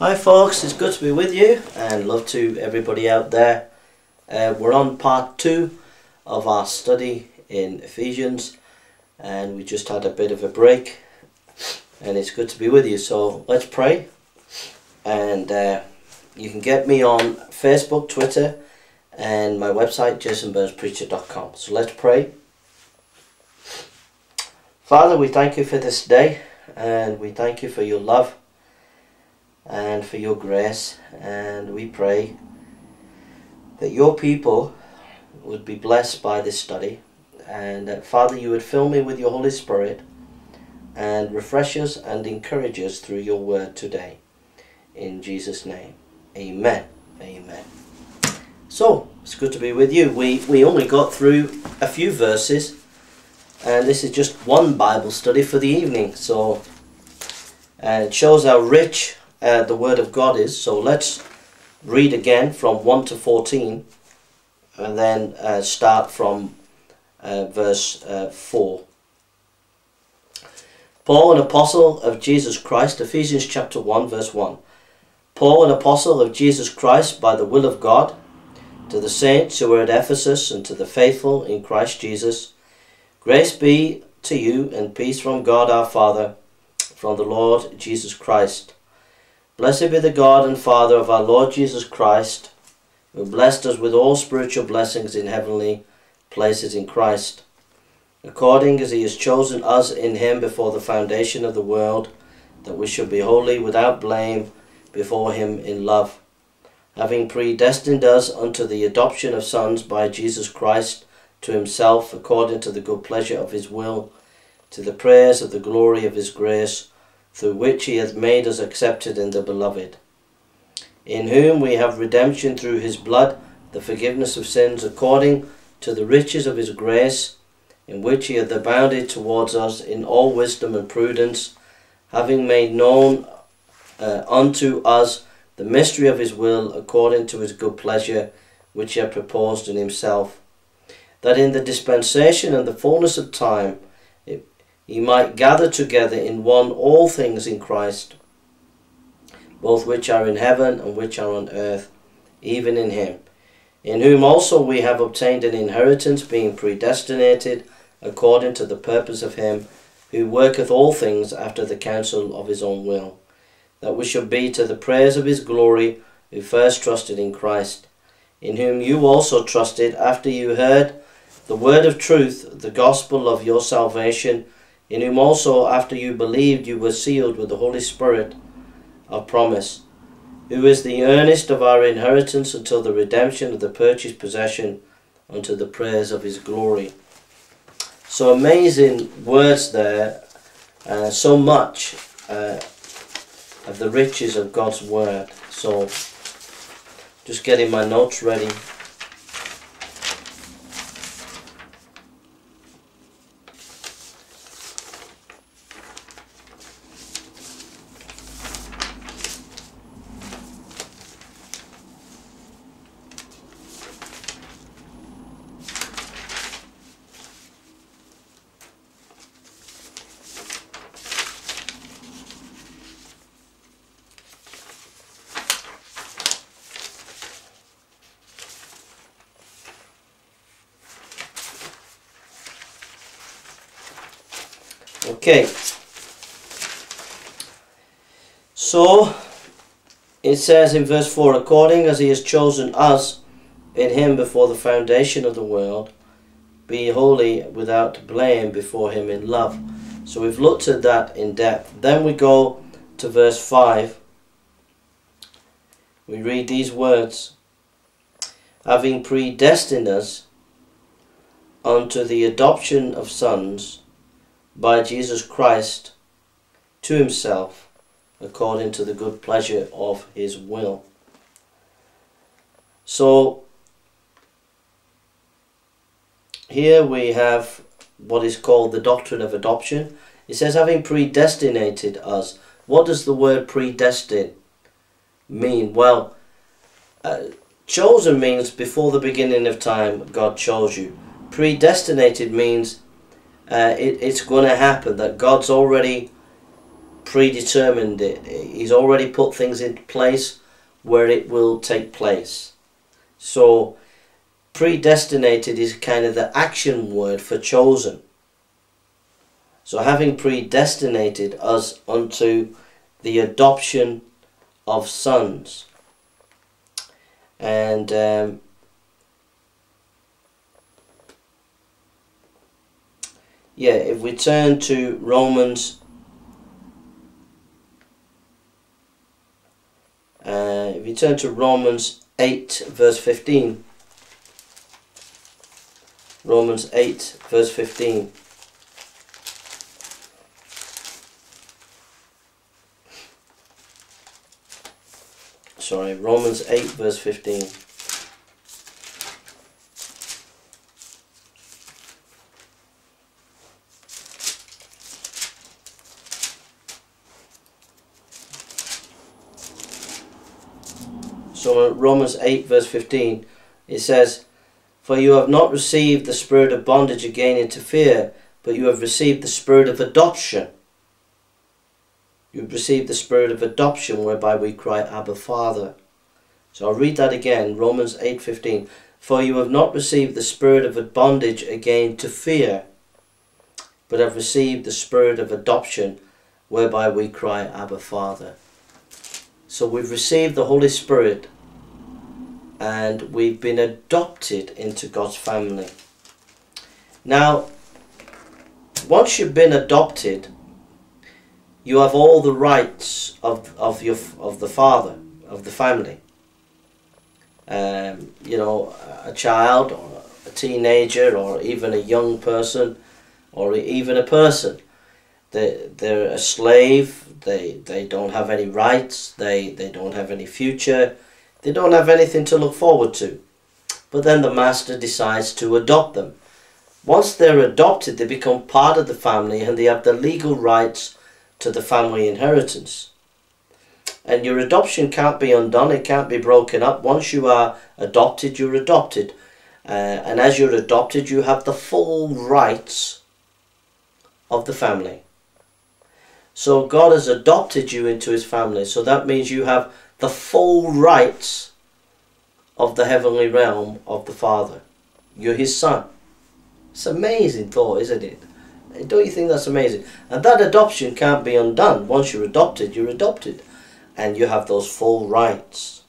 Hi folks, it's good to be with you and love to everybody out there. Uh, we're on part two of our study in Ephesians and we just had a bit of a break and it's good to be with you. So let's pray and uh, you can get me on Facebook, Twitter and my website jasonburnspreacher.com. So let's pray. Father, we thank you for this day and we thank you for your love and for your grace. And we pray that your people would be blessed by this study. And that, Father, you would fill me with your Holy Spirit and refresh us and encourage us through your word today. In Jesus' name. Amen. Amen. So, it's good to be with you. We, we only got through a few verses, and this is just one Bible study for the evening. So, uh, it shows how rich uh, the Word of God is. So let's read again from 1 to 14 and then uh, start from uh, verse uh, 4. Paul, an apostle of Jesus Christ, Ephesians chapter 1, verse 1. Paul, an apostle of Jesus Christ by the will of God, to the saints who are at Ephesus and to the faithful in Christ Jesus, grace be to you and peace from God our Father, from the Lord Jesus Christ. Blessed be the God and Father of our Lord Jesus Christ, who blessed us with all spiritual blessings in heavenly places in Christ, according as he has chosen us in him before the foundation of the world, that we should be holy without blame before him in love, having predestined us unto the adoption of sons by Jesus Christ to himself, according to the good pleasure of his will, to the praise of the glory of his grace, through which he hath made us accepted in the beloved, in whom we have redemption through his blood, the forgiveness of sins, according to the riches of his grace, in which he hath abounded towards us in all wisdom and prudence, having made known uh, unto us the mystery of his will, according to his good pleasure, which he hath proposed in himself, that in the dispensation and the fullness of time, he might gather together in one all things in Christ, both which are in heaven and which are on earth, even in him, in whom also we have obtained an inheritance, being predestinated according to the purpose of him who worketh all things after the counsel of his own will, that we should be to the praise of his glory, who first trusted in Christ, in whom you also trusted after you heard the word of truth, the gospel of your salvation, in whom also after you believed you were sealed with the Holy Spirit of promise, who is the earnest of our inheritance until the redemption of the purchased possession unto the praise of his glory. So amazing words there, uh, so much uh, of the riches of God's word. So just getting my notes ready. Okay. So, it says in verse 4 According as he has chosen us in him before the foundation of the world, be holy without blame before him in love. So we've looked at that in depth. Then we go to verse 5. We read these words Having predestined us unto the adoption of sons by Jesus Christ to himself according to the good pleasure of his will. So here we have what is called the doctrine of adoption. It says having predestinated us. What does the word predestined mean? Well, uh, chosen means before the beginning of time God chose you. Predestinated means uh, it, it's going to happen, that God's already predetermined it. He's already put things in place where it will take place. So, predestinated is kind of the action word for chosen. So, having predestinated us unto the adoption of sons. And um, yeah, if we turn to Romans, uh, if we turn to Romans 8, verse 15, Romans 8, verse 15. sorry, Romans 8, verse 15. Romans 8 verse 15 it says, For you have not received the spirit of bondage again into fear, but you have received the spirit of adoption You've received the spirit of adoption whereby we cry, Abba, Father. So I'll read that again, Romans 8.15. For you have not received the spirit of bondage again to fear, but have received the spirit of adoption whereby we cry, Abba, Father. So we've received the Holy Spirit and we've been adopted into God's family. Now, once you've been adopted, you have all the rights of, of, your, of the father, of the family. Um, you know, a child or a teenager or even a young person or even a person. They, they're a slave, they, they don't have any rights, they, they don't have any future, they don't have anything to look forward to. But then the master decides to adopt them. Once they're adopted, they become part of the family and they have the legal rights to the family inheritance. And your adoption can't be undone, it can't be broken up. Once you are adopted, you're adopted. Uh, and as you're adopted, you have the full rights of the family. So God has adopted you into his family. So that means you have the full rights of the heavenly realm of the Father. You're his son. It's amazing thought, isn't it? Don't you think that's amazing? And that adoption can't be undone. Once you're adopted, you're adopted. And you have those full rights.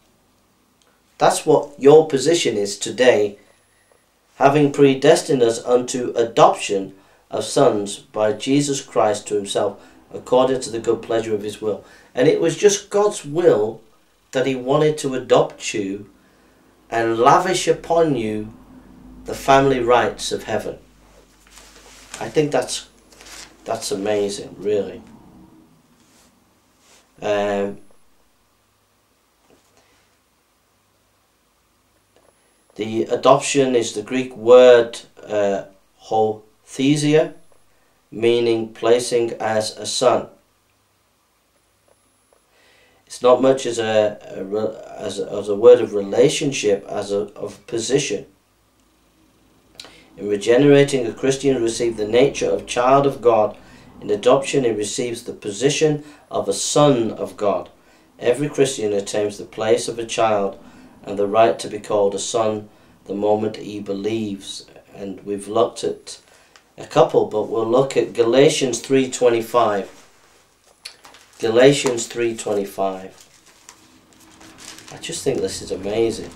That's what your position is today, having predestined us unto adoption of sons by Jesus Christ to himself, according to the good pleasure of his will. And it was just God's will that he wanted to adopt you and lavish upon you the family rights of heaven. I think that's that's amazing, really. Um, the adoption is the Greek word uh, huiothesia, meaning placing as a son. It's not much as a, a as a, as a word of relationship as a of position. In regenerating, a Christian receives the nature of child of God. In adoption, he receives the position of a son of God. Every Christian attains the place of a child and the right to be called a son the moment he believes. And we've looked at a couple, but we'll look at Galatians 3.25. Galatians 3.25. I just think this is amazing.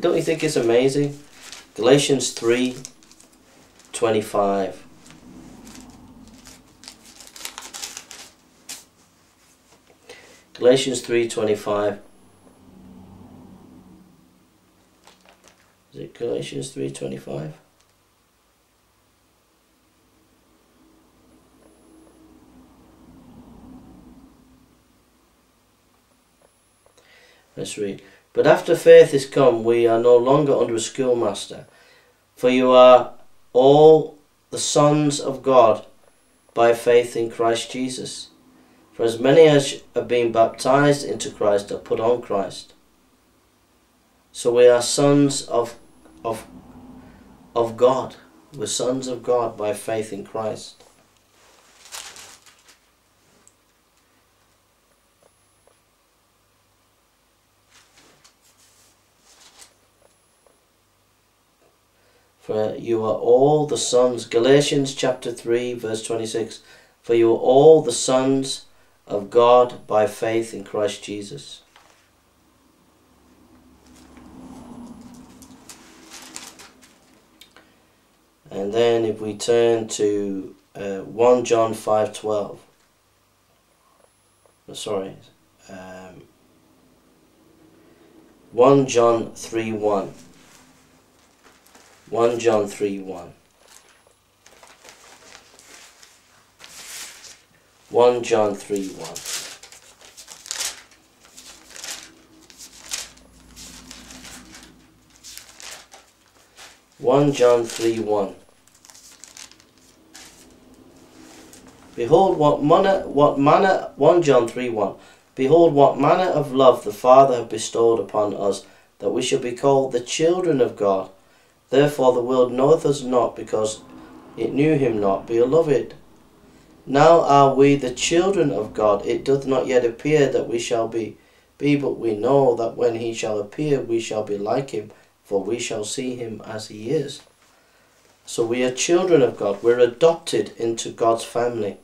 Don't you think it's amazing? Galatians 3.25. Galatians 3:25 Is it Galatians 3:25? Let's read. But after faith is come, we are no longer under a schoolmaster. For you are all the sons of God by faith in Christ Jesus. For as many as have been baptized into Christ are put on Christ. So we are sons of, of, of God. We're sons of God by faith in Christ. For you are all the sons, Galatians chapter 3, verse 26. For you are all the sons of God by faith in Christ Jesus. And then if we turn to uh, 1 John 5.12. Oh, sorry. Um, 1 John 3 1. 1 John 3 1. 1 John 3 1. One John three one. Behold what manner what manner one John three one. Behold what manner of love the Father hath bestowed upon us, that we should be called the children of God. Therefore the world knoweth us not, because it knew him not. Beloved, now are we the children of God. It doth not yet appear that we shall be, be, but we know that when he shall appear, we shall be like him, for we shall see him as he is. So we are children of God. We're adopted into God's family.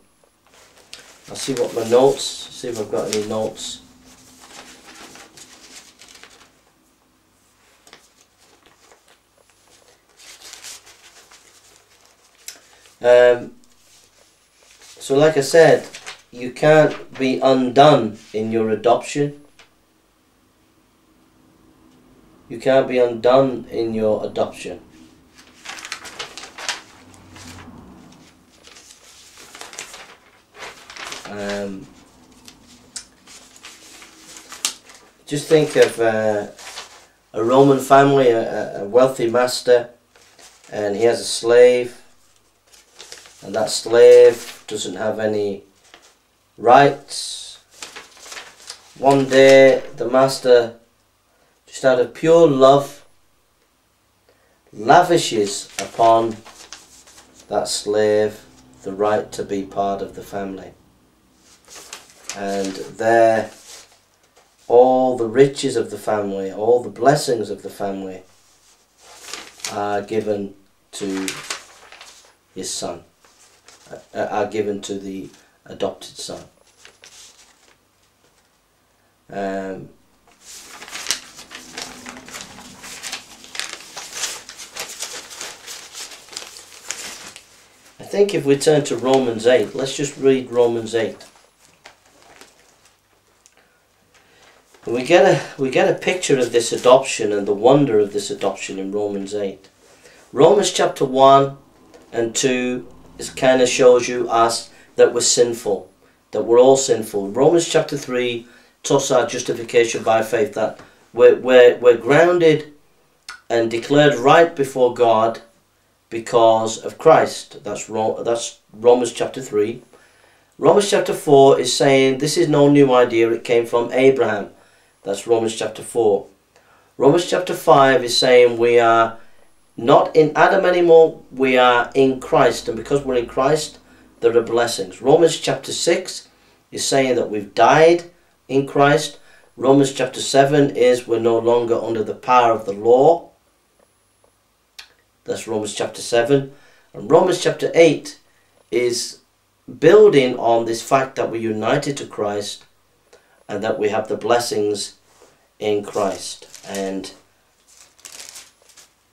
I'll see what my notes, see if I've got any notes. Um, so like I said, you can't be undone in your adoption. You can't be undone in your adoption. Um, just think of uh, a Roman family, a, a wealthy master, and he has a slave, and that slave doesn't have any rights. One day, the master, just out of pure love, lavishes upon that slave the right to be part of the family and there all the riches of the family, all the blessings of the family are given to his son, are given to the adopted son. Um, I think if we turn to Romans 8, let's just read Romans 8. we get a we get a picture of this adoption and the wonder of this adoption in Romans 8. Romans chapter 1 and 2 is kind of shows you us that we're sinful, that we're all sinful. Romans chapter 3 talks our justification by faith, that we're, we're, we're grounded and declared right before God because of Christ. That's, that's Romans chapter 3. Romans chapter 4 is saying this is no new idea, it came from Abraham. That's Romans chapter 4. Romans chapter 5 is saying we are not in Adam anymore, we are in Christ. And because we're in Christ, there are blessings. Romans chapter 6 is saying that we've died in Christ. Romans chapter 7 is we're no longer under the power of the law. That's Romans chapter 7. And Romans chapter 8 is building on this fact that we're united to Christ and that we have the blessings in Christ. And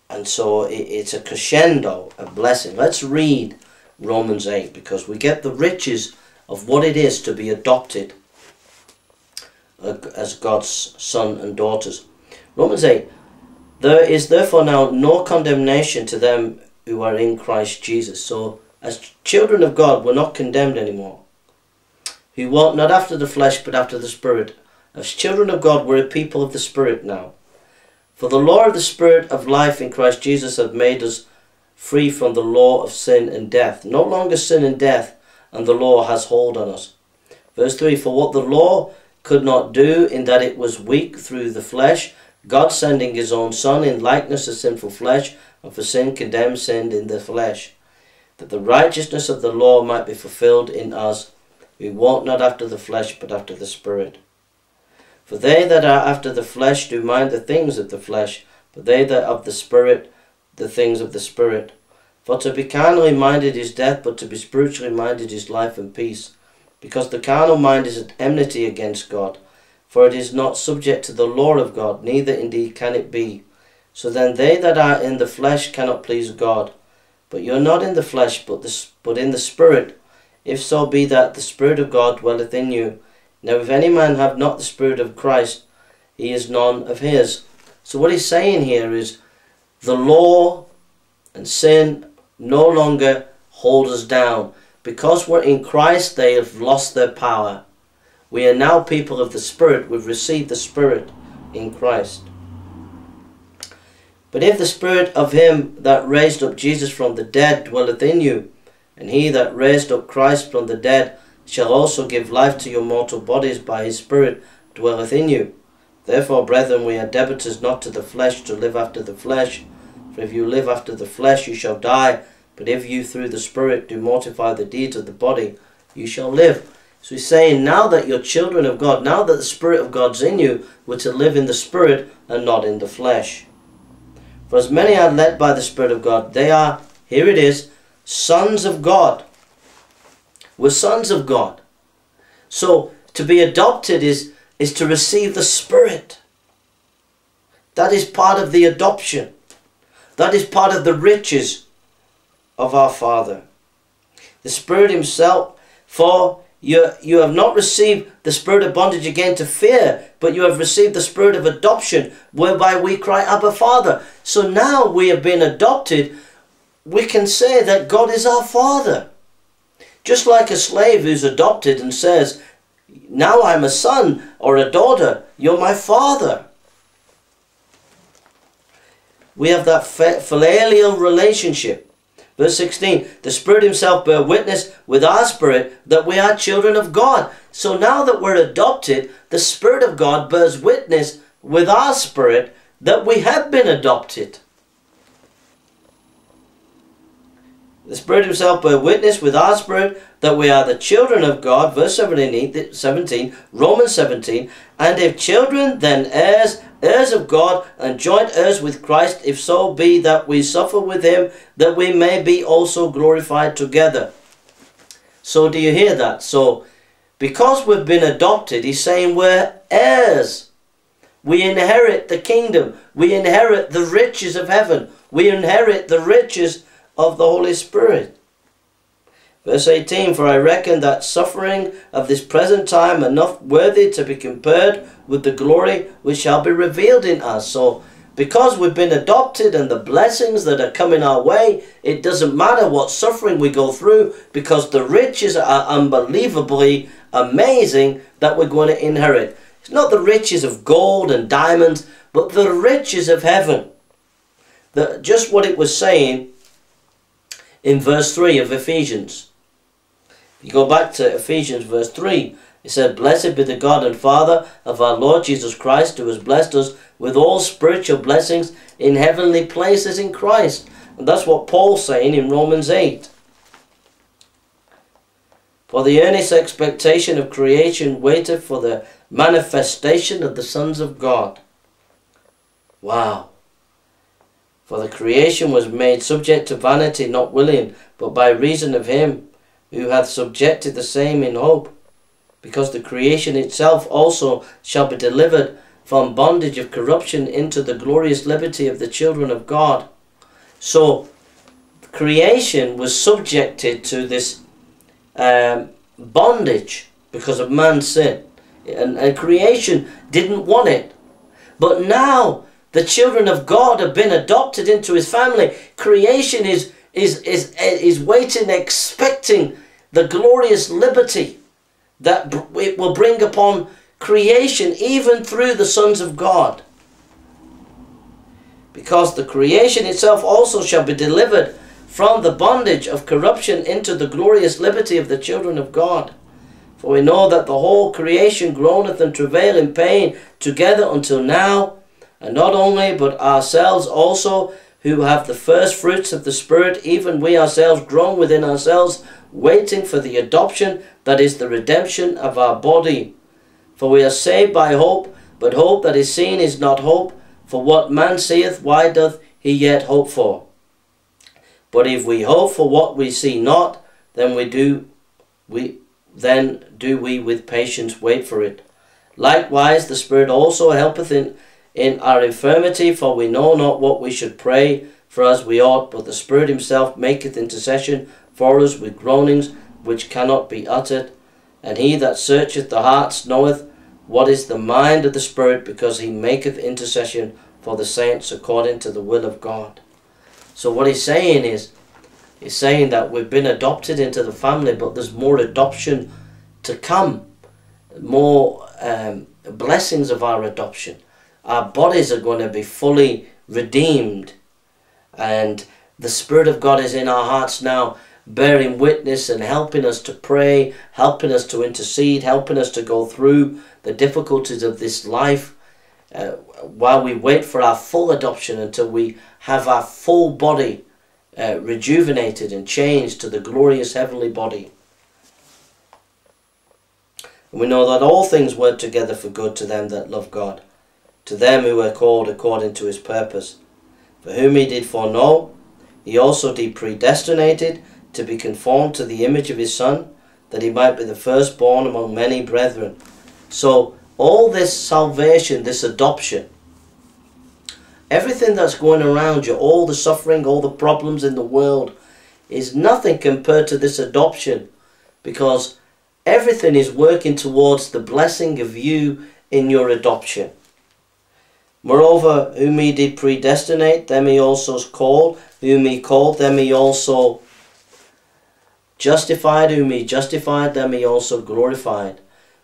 and so it, it's a crescendo, a blessing. Let's read Romans 8 because we get the riches of what it is to be adopted as God's son and daughters. Romans 8 There is therefore now no condemnation to them who are in Christ Jesus. So, as children of God, we're not condemned anymore who walk not after the flesh but after the Spirit. As children of God, we're a people of the Spirit now. For the law of the Spirit of life in Christ Jesus hath made us free from the law of sin and death. No longer sin and death, and the law has hold on us. Verse 3 For what the law could not do, in that it was weak through the flesh, God sending his own Son in likeness of sinful flesh, and for sin condemned sin in the flesh, that the righteousness of the law might be fulfilled in us we walk not after the flesh, but after the Spirit. For they that are after the flesh do mind the things of the flesh, but they that are of the Spirit, the things of the Spirit. For to be carnally minded is death, but to be spiritually minded is life and peace. Because the carnal mind is at enmity against God, for it is not subject to the law of God, neither indeed can it be. So then they that are in the flesh cannot please God. But you are not in the flesh, but, the, but in the Spirit, if so be that the Spirit of God dwelleth in you. Now if any man have not the Spirit of Christ, he is none of his. So what he's saying here is the law and sin no longer hold us down. Because we're in Christ, they have lost their power. We are now people of the Spirit. We've received the Spirit in Christ. But if the Spirit of him that raised up Jesus from the dead dwelleth in you, and he that raised up Christ from the dead shall also give life to your mortal bodies by his Spirit dwelleth in you. Therefore, brethren, we are debtors not to the flesh to live after the flesh. For if you live after the flesh, you shall die. But if you through the Spirit do mortify the deeds of the body, you shall live. So he's saying, now that you're children of God, now that the Spirit of God's in you, we're to live in the Spirit and not in the flesh. For as many are led by the Spirit of God, they are, here it is, sons of God. We're sons of God. So to be adopted is, is to receive the Spirit. That is part of the adoption. That is part of the riches of our Father. The Spirit Himself, for you, you have not received the spirit of bondage again to fear, but you have received the spirit of adoption, whereby we cry, Abba, Father. So now we have been adopted, we can say that God is our Father. Just like a slave who's adopted and says, Now I'm a son or a daughter, you're my father. We have that filial relationship. Verse 16, the Spirit Himself bear witness with our spirit that we are children of God. So now that we're adopted, the Spirit of God bears witness with our spirit that we have been adopted. The Spirit Himself bear witness with our spirit that we are the children of God. Verse 17, eh, 17 Romans 17. And if children, then heirs, heirs of God, and joint heirs with Christ, if so be that we suffer with him, that we may be also glorified together. So do you hear that? So, because we've been adopted, he's saying we're heirs. We inherit the kingdom. We inherit the riches of heaven. We inherit the riches of the Holy Spirit. Verse 18 For I reckon that suffering of this present time are not worthy to be compared with the glory which shall be revealed in us. So, because we've been adopted and the blessings that are coming our way, it doesn't matter what suffering we go through because the riches are unbelievably amazing that we're going to inherit. It's not the riches of gold and diamonds, but the riches of heaven. The, just what it was saying in verse 3 of Ephesians. You go back to Ephesians verse 3. It said, Blessed be the God and Father of our Lord Jesus Christ, who has blessed us with all spiritual blessings in heavenly places in Christ. And that's what Paul's saying in Romans 8. For the earnest expectation of creation waited for the manifestation of the sons of God. Wow. For the creation was made subject to vanity, not willing, but by reason of him who hath subjected the same in hope, because the creation itself also shall be delivered from bondage of corruption into the glorious liberty of the children of God. So, creation was subjected to this um, bondage because of man's sin. And, and creation didn't want it. But now, the children of God have been adopted into his family. Creation is is, is, is waiting, expecting the glorious liberty that it will bring upon creation, even through the sons of God. Because the creation itself also shall be delivered from the bondage of corruption into the glorious liberty of the children of God. For we know that the whole creation groaneth and travail in pain together until now, and not only, but ourselves also, who have the first fruits of the Spirit, even we ourselves groan within ourselves, waiting for the adoption, that is the redemption of our body. For we are saved by hope, but hope that is seen is not hope. For what man seeth, why doth he yet hope for? But if we hope for what we see not, then we do we then do we with patience wait for it. Likewise the Spirit also helpeth in, in our infirmity, for we know not what we should pray for as we ought, but the Spirit himself maketh intercession for us with groanings which cannot be uttered. And he that searcheth the hearts knoweth what is the mind of the Spirit, because he maketh intercession for the saints according to the will of God. So what he's saying is, he's saying that we've been adopted into the family, but there's more adoption to come, more um, blessings of our adoption. Our bodies are going to be fully redeemed, and the Spirit of God is in our hearts now, bearing witness and helping us to pray, helping us to intercede, helping us to go through the difficulties of this life uh, while we wait for our full adoption until we have our full body uh, rejuvenated and changed to the glorious heavenly body. And we know that all things work together for good to them that love God, to them who were called according to his purpose. For whom he did foreknow, he also did predestinated to be conformed to the image of his Son, that he might be the firstborn among many brethren. So, all this salvation, this adoption, everything that's going around you, all the suffering, all the problems in the world, is nothing compared to this adoption because everything is working towards the blessing of you in your adoption. Moreover, whom he did predestinate, them he also called, whom he called, them he also justified, whom he justified, them he also glorified.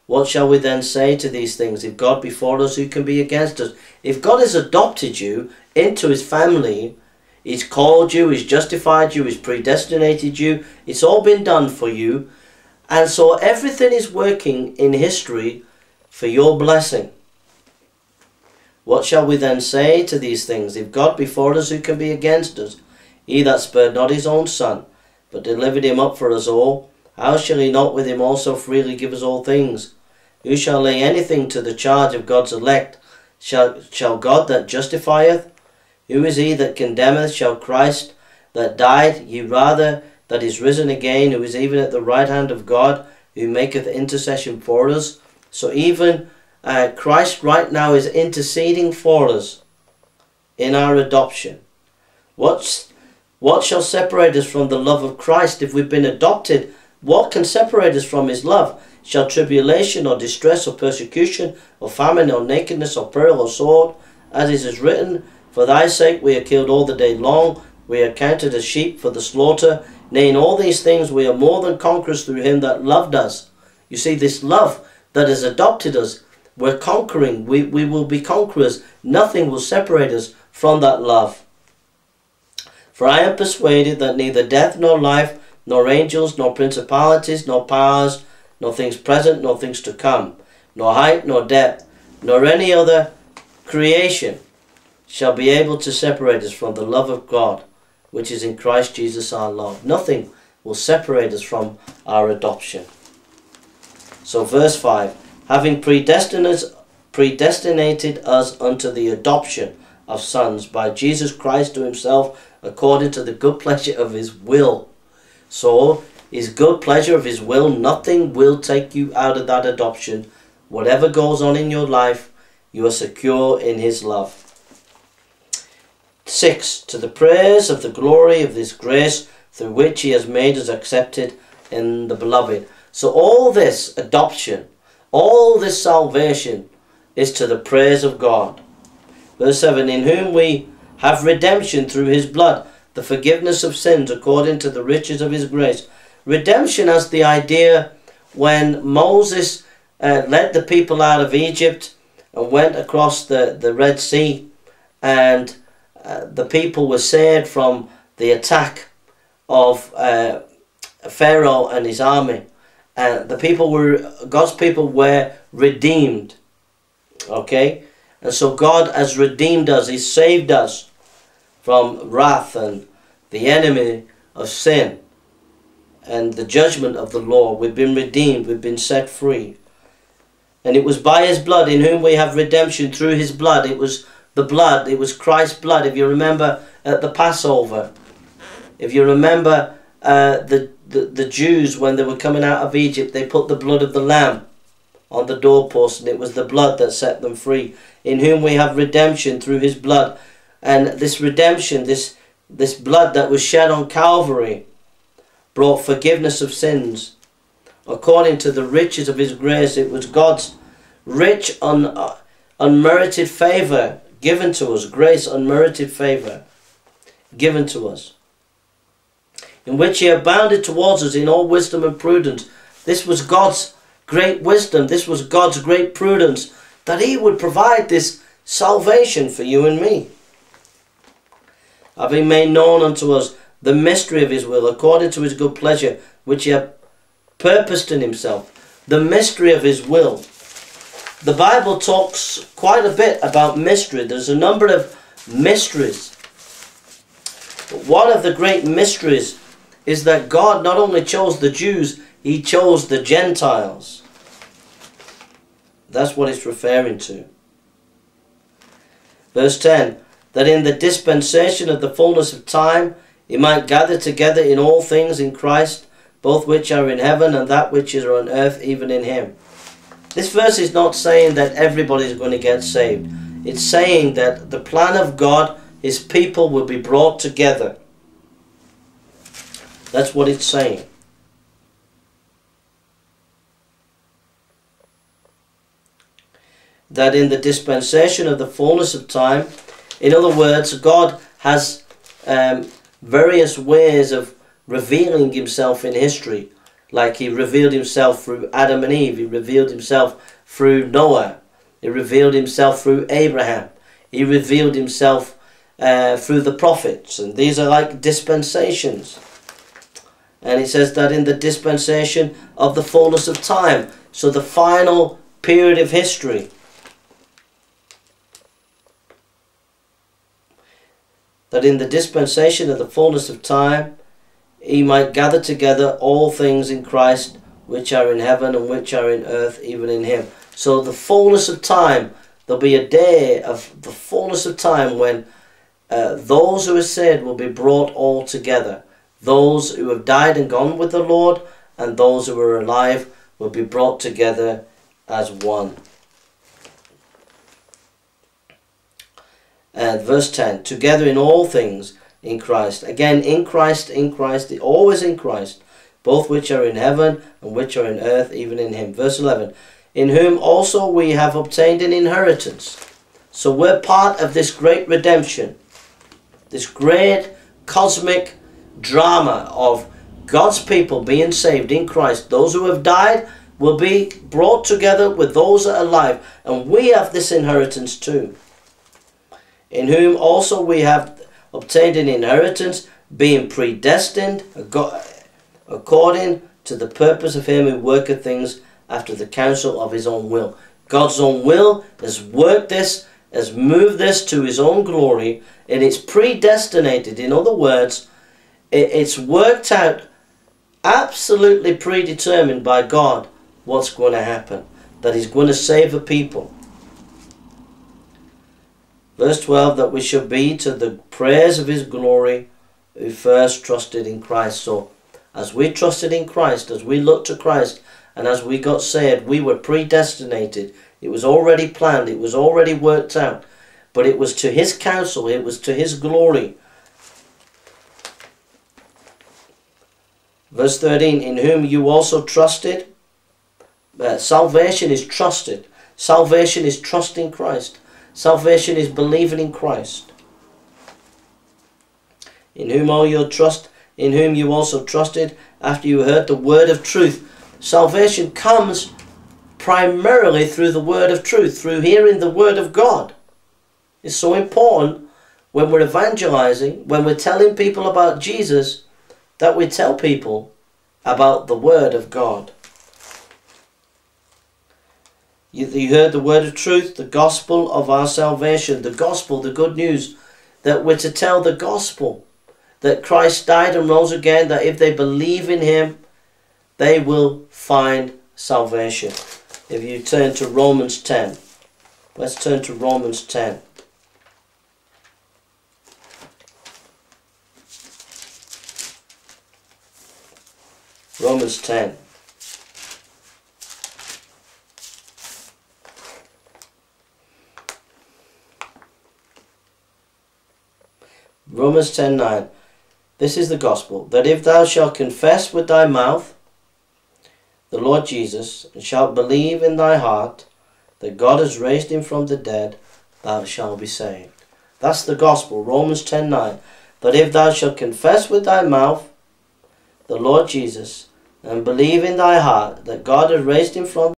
What shall we then say to these things? If God be for us, who can be against us? If God has adopted you into his family, he's called you, he's justified you, he's predestinated you, it's all been done for you. And so everything is working in history for your blessing. What shall we then say to these things? If God be for us, who can be against us? He that spared not his own son, but delivered him up for us all, how shall he not with him also freely give us all things? Who shall lay anything to the charge of God's elect? Shall, shall God that justifieth? Who is he that condemneth? Shall Christ that died, ye rather that is risen again, who is even at the right hand of God, who maketh intercession for us? So even uh, Christ right now is interceding for us in our adoption. What's, what shall separate us from the love of Christ if we've been adopted? What can separate us from his love? Shall tribulation or distress or persecution or famine or nakedness or peril or sword, as it is written, For thy sake we are killed all the day long, we are counted as sheep for the slaughter. Nay, in all these things we are more than conquerors through him that loved us. You see, this love that has adopted us, we're conquering, we, we will be conquerors. Nothing will separate us from that love. For I am persuaded that neither death nor life, nor angels, nor principalities, nor powers, nor things present, nor things to come, nor height, nor depth, nor any other creation shall be able to separate us from the love of God, which is in Christ Jesus our Lord. Nothing will separate us from our adoption. So, verse 5 having predestinated, us unto the adoption of sons by Jesus Christ to himself, according to the good pleasure of his will. So, his good pleasure of his will, nothing will take you out of that adoption. Whatever goes on in your life, you are secure in his love. 6. To the praise of the glory of this grace through which he has made us accepted in the beloved. So all this adoption, all this salvation is to the praise of God. Verse 7 In whom we have redemption through his blood, the forgiveness of sins according to the riches of his grace Redemption as the idea when Moses uh, led the people out of Egypt and went across the, the Red Sea and uh, the people were saved from the attack of uh, Pharaoh and his army. And the people were, God's people were redeemed. Okay? And so God has redeemed us. He saved us from wrath and the enemy of sin and the judgment of the law. We've been redeemed, we've been set free. And it was by his blood in whom we have redemption through his blood. It was the blood, it was Christ's blood. If you remember at the Passover, If you remember uh, the, the, the Jews, when they were coming out of Egypt, they put the blood of the lamb on the doorpost, and it was the blood that set them free. In whom we have redemption through his blood. And this redemption, this, this blood that was shed on Calvary, brought forgiveness of sins. According to the riches of his grace, it was God's rich, un, uh, unmerited favour given to us, grace, unmerited favour given to us, in which he abounded towards us in all wisdom and prudence. This was God's great wisdom, this was God's great prudence, that he would provide this salvation for you and me. Having made known unto us the mystery of his will, according to his good pleasure, which he had purposed in himself. The mystery of his will. The Bible talks quite a bit about mystery. There's a number of mysteries. One of the great mysteries is that God not only chose the Jews, he chose the Gentiles. That's what it's referring to. Verse 10 That in the dispensation of the fullness of time he might gather together in all things in Christ, both which are in heaven and that which is on earth, even in him. This verse is not saying that everybody is going to get saved. It's saying that the plan of God, his people will be brought together. That's what it's saying. That in the dispensation of the fullness of time, in other words, God has um, various ways of revealing himself in history like he revealed himself through Adam and Eve, he revealed himself through Noah, he revealed himself through Abraham, he revealed himself uh, through the prophets, and these are like dispensations. And he says that in the dispensation of the fullness of time, so the final period of history. That in the dispensation of the fullness of time, he might gather together all things in Christ which are in heaven and which are in earth, even in him. So the fullness of time, there'll be a day of the fullness of time when uh, those who are saved will be brought all together. Those who have died and gone with the Lord and those who are alive will be brought together as one. And verse 10 Together in all things in Christ. Again, in Christ, in Christ, always in Christ, both which are in heaven and which are in earth, even in him. Verse 11, in whom also we have obtained an inheritance. So we're part of this great redemption, this great cosmic drama of God's people being saved in Christ. Those who have died will be brought together with those that are alive, and we have this inheritance too. In whom also we have obtained an inheritance, being predestined according to the purpose of him who worketh things after the counsel of his own will. God's own will has worked this, has moved this to his own glory, and it's predestinated. In other words, it's worked out absolutely predetermined by God what's going to happen. That he's going to save a people. Verse 12, that we should be to the praise of his glory who first trusted in Christ. So, as we trusted in Christ, as we looked to Christ, and as we got saved, we were predestinated. It was already planned, it was already worked out. But it was to his counsel, it was to his glory. Verse 13, in whom you also trusted. Uh, salvation is trusted. Salvation is trusting Christ. Salvation is believing in Christ. In whom all your trust, in whom you also trusted after you heard the word of truth. Salvation comes primarily through the word of truth, through hearing the word of God. It's so important when we're evangelizing, when we're telling people about Jesus, that we tell people about the word of God. You, you heard the word of truth, the gospel of our salvation, the gospel, the good news, that we're to tell the gospel, that Christ died and rose again, that if they believe in him, they will find salvation. If you turn to Romans 10, let's turn to Romans 10. Romans 10. Romans 10 9. This is the gospel that if thou shalt confess with thy mouth the Lord Jesus, and shalt believe in thy heart that God has raised him from the dead, thou shalt be saved. That's the gospel, Romans 10 9. But if thou shalt confess with thy mouth the Lord Jesus, and believe in thy heart that God has raised him from